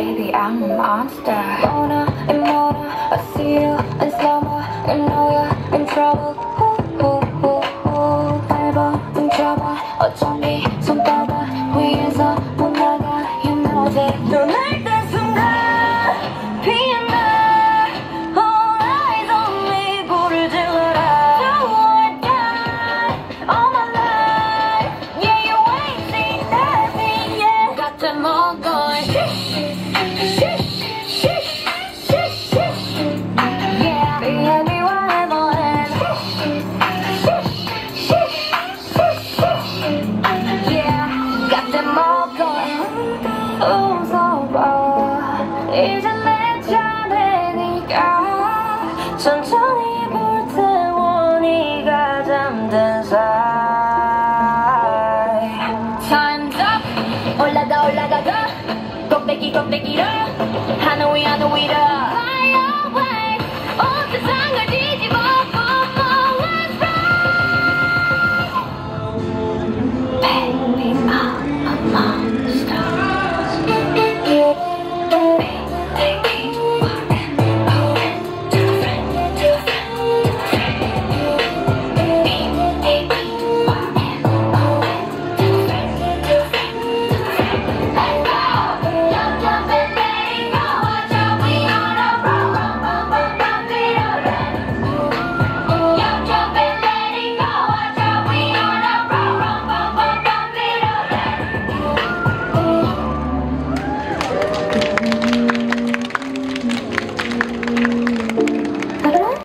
Baby, I'm a monster. Mona and Mona I see you in slumber You know you're in trouble. Ooh, ooh, ooh, ooh Baby, in trouble. Oh, 어쩜 이 웃어봐 이제 내 차례니까 천천히 껍데기 껍데기를 하늘 위 하늘 위라 Fly away 온 세상을 뒤집어 Baby, I'm a monster